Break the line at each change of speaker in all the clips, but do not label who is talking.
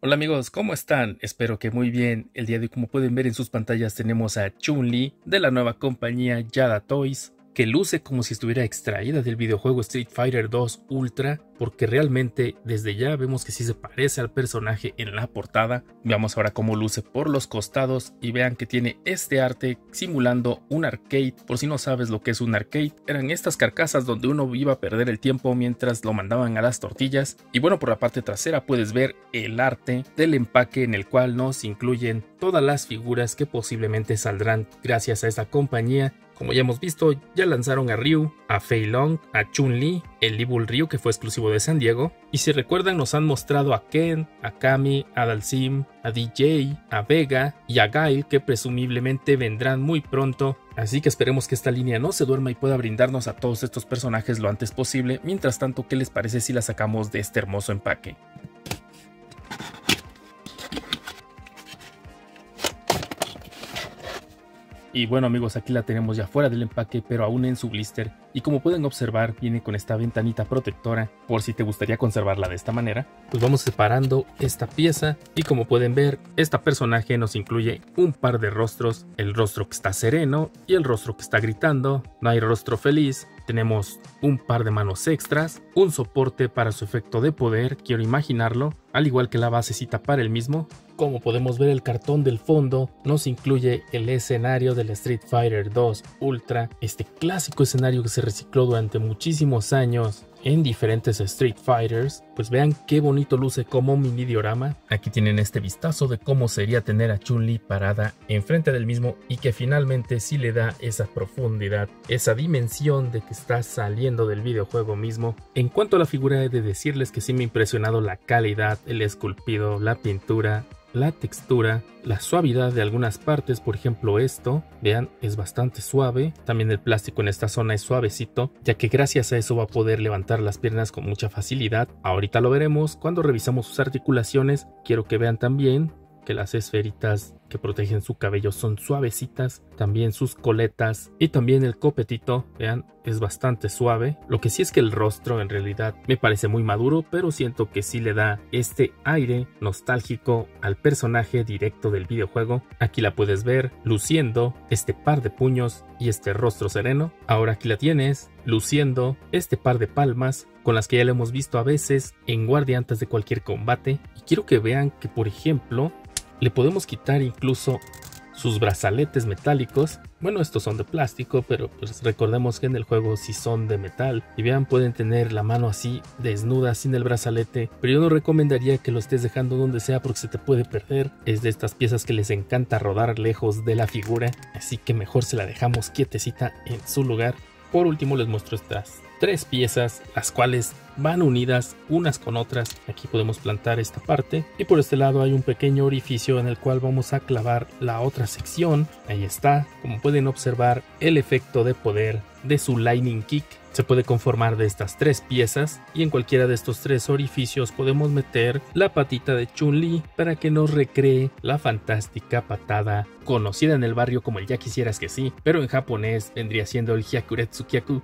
Hola amigos, ¿cómo están? Espero que muy bien. El día de hoy, como pueden ver en sus pantallas, tenemos a Chun-Li de la nueva compañía Yada Toys que luce como si estuviera extraída del videojuego Street Fighter 2 Ultra, porque realmente desde ya vemos que sí se parece al personaje en la portada. Veamos ahora cómo luce por los costados y vean que tiene este arte simulando un arcade. Por si no sabes lo que es un arcade, eran estas carcasas donde uno iba a perder el tiempo mientras lo mandaban a las tortillas. Y bueno, por la parte trasera puedes ver el arte del empaque en el cual nos incluyen todas las figuras que posiblemente saldrán gracias a esta compañía como ya hemos visto, ya lanzaron a Ryu, a Fei Long, a Chun-Li, el Evil Ryu que fue exclusivo de San Diego, y si recuerdan nos han mostrado a Ken, a Kami, a Dalsim, a DJ, a Vega y a Gail que presumiblemente vendrán muy pronto, así que esperemos que esta línea no se duerma y pueda brindarnos a todos estos personajes lo antes posible, mientras tanto, ¿qué les parece si la sacamos de este hermoso empaque? Y bueno amigos, aquí la tenemos ya fuera del empaque, pero aún en su blister. Y como pueden observar, viene con esta ventanita protectora, por si te gustaría conservarla de esta manera. Pues vamos separando esta pieza y como pueden ver, esta personaje nos incluye un par de rostros. El rostro que está sereno y el rostro que está gritando. No hay rostro feliz, tenemos un par de manos extras, un soporte para su efecto de poder, quiero imaginarlo, al igual que la basecita para el mismo, como podemos ver el cartón del fondo nos incluye el escenario del Street Fighter 2 Ultra, este clásico escenario que se recicló durante muchísimos años en diferentes Street Fighters, pues vean qué bonito luce como mini diorama. Aquí tienen este vistazo de cómo sería tener a Chun-Li parada enfrente del mismo y que finalmente sí le da esa profundidad, esa dimensión de que está saliendo del videojuego mismo. En cuanto a la figura he de decirles que sí me ha impresionado la calidad, el esculpido, la pintura, la textura, la suavidad de algunas partes, por ejemplo esto, vean, es bastante suave, también el plástico en esta zona es suavecito, ya que gracias a eso va a poder levantar las piernas con mucha facilidad. Ahorita lo veremos cuando revisamos sus articulaciones, quiero que vean también que las esferitas que protegen su cabello son suavecitas, también sus coletas y también el copetito, vean, es bastante suave. Lo que sí es que el rostro en realidad me parece muy maduro, pero siento que sí le da este aire nostálgico al personaje directo del videojuego. Aquí la puedes ver luciendo este par de puños y este rostro sereno. Ahora aquí la tienes luciendo este par de palmas con las que ya lo hemos visto a veces en guardia antes de cualquier combate. Y quiero que vean que por ejemplo le podemos quitar incluso sus brazaletes metálicos. Bueno, estos son de plástico, pero pues recordemos que en el juego sí son de metal. Y vean, pueden tener la mano así, desnuda, sin el brazalete. Pero yo no recomendaría que lo estés dejando donde sea porque se te puede perder. Es de estas piezas que les encanta rodar lejos de la figura. Así que mejor se la dejamos quietecita en su lugar. Por último les muestro estas tres piezas, las cuales van unidas unas con otras. Aquí podemos plantar esta parte y por este lado hay un pequeño orificio en el cual vamos a clavar la otra sección. Ahí está, como pueden observar el efecto de poder de su Lightning Kick se puede conformar de estas tres piezas y en cualquiera de estos tres orificios podemos meter la patita de Chun-Li para que nos recree la fantástica patada conocida en el barrio como el ya quisieras que sí, pero en japonés vendría siendo el Hyakuretsu Kyaku.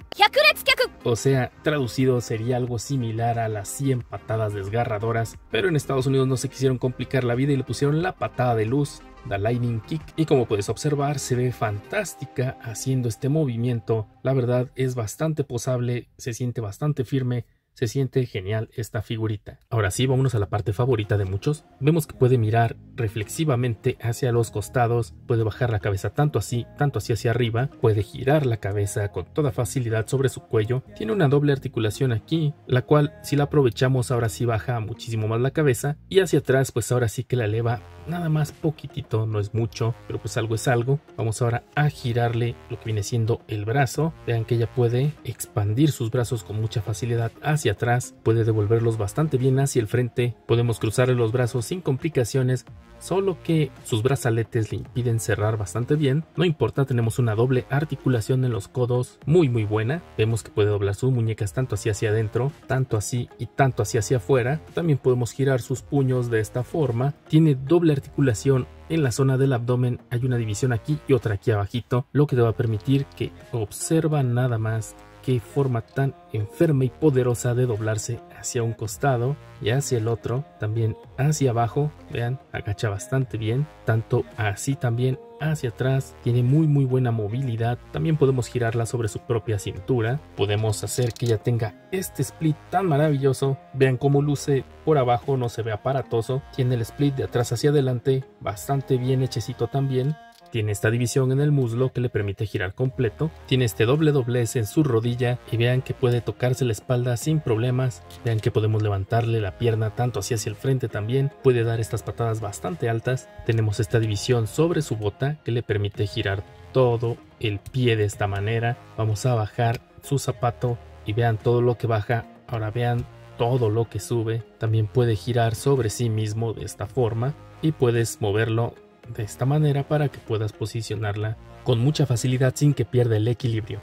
O sea, traducido sería algo similar a las 100 patadas desgarradoras, pero en Estados Unidos no se quisieron complicar la vida y le pusieron la patada de luz, la Lightning Kick, y como puedes observar se ve fantástica haciendo este movimiento, la verdad es bastante posable, se siente bastante firme se siente genial esta figurita. Ahora sí, vámonos a la parte favorita de muchos. Vemos que puede mirar reflexivamente hacia los costados, puede bajar la cabeza tanto así, tanto así hacia arriba, puede girar la cabeza con toda facilidad sobre su cuello. Tiene una doble articulación aquí, la cual si la aprovechamos ahora sí baja muchísimo más la cabeza y hacia atrás pues ahora sí que la eleva nada más poquitito, no es mucho, pero pues algo es algo. Vamos ahora a girarle lo que viene siendo el brazo. Vean que ella puede expandir sus brazos con mucha facilidad hacia atrás, puede devolverlos bastante bien hacia el frente, podemos cruzarle los brazos sin complicaciones, solo que sus brazaletes le impiden cerrar bastante bien. No importa, tenemos una doble articulación en los codos muy muy buena. Vemos que puede doblar sus muñecas tanto así hacia adentro, tanto así y tanto así hacia afuera. También podemos girar sus puños de esta forma. Tiene doble articulación en la zona del abdomen hay una división aquí y otra aquí abajito, lo que te va a permitir que observa nada más qué forma tan enferma y poderosa de doblarse hacia un costado y hacia el otro, también hacia abajo, vean, agacha bastante bien, tanto así también hacia atrás, tiene muy muy buena movilidad, también podemos girarla sobre su propia cintura, podemos hacer que ella tenga este split tan maravilloso, vean cómo luce por abajo, no se ve aparatoso, tiene el split de atrás hacia adelante, bastante bien hechecito también, tiene esta división en el muslo que le permite girar completo. Tiene este doble doblez en su rodilla y vean que puede tocarse la espalda sin problemas. Vean que podemos levantarle la pierna tanto hacia el frente también. Puede dar estas patadas bastante altas. Tenemos esta división sobre su bota que le permite girar todo el pie de esta manera. Vamos a bajar su zapato y vean todo lo que baja. Ahora vean todo lo que sube. También puede girar sobre sí mismo de esta forma y puedes moverlo de esta manera para que puedas posicionarla con mucha facilidad sin que pierda el equilibrio.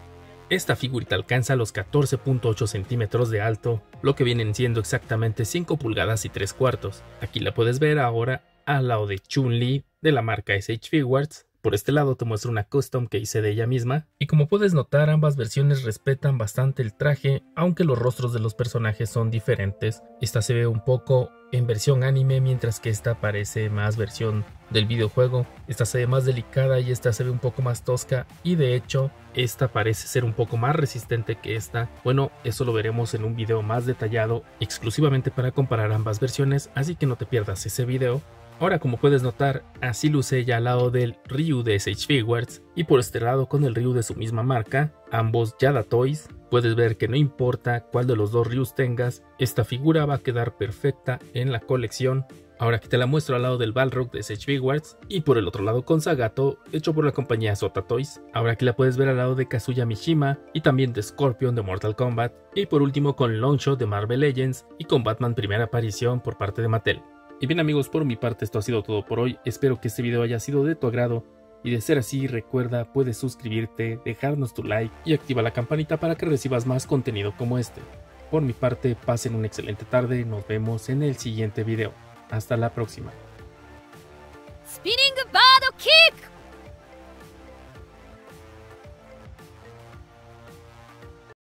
Esta figurita alcanza los 14.8 centímetros de alto, lo que vienen siendo exactamente 5 pulgadas y 3 cuartos. Aquí la puedes ver ahora al lado de Chun-Li de la marca SH Figuarts, por este lado te muestro una custom que hice de ella misma, y como puedes notar ambas versiones respetan bastante el traje, aunque los rostros de los personajes son diferentes. Esta se ve un poco en versión anime, mientras que esta parece más versión del videojuego. Esta se ve más delicada y esta se ve un poco más tosca, y de hecho esta parece ser un poco más resistente que esta. Bueno, eso lo veremos en un video más detallado exclusivamente para comparar ambas versiones, así que no te pierdas ese video. Ahora como puedes notar, así luce ya al lado del Ryu de SH y por este lado con el Ryu de su misma marca, ambos Yada Toys. Puedes ver que no importa cuál de los dos Ryus tengas, esta figura va a quedar perfecta en la colección. Ahora que te la muestro al lado del Balrog de SH y por el otro lado con Sagato, hecho por la compañía Sota Toys. Ahora que la puedes ver al lado de Kazuya Mishima y también de Scorpion de Mortal Kombat. Y por último con Longshot de Marvel Legends y con Batman primera aparición por parte de Mattel. Y bien amigos, por mi parte esto ha sido todo por hoy, espero que este video haya sido de tu agrado y de ser así recuerda puedes suscribirte, dejarnos tu like y activa la campanita para que recibas más contenido como este. Por mi parte pasen una excelente tarde, nos vemos en el siguiente video. Hasta la próxima. Spinning Kick